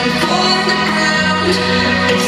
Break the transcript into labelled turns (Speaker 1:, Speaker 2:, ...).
Speaker 1: I'm on the ground.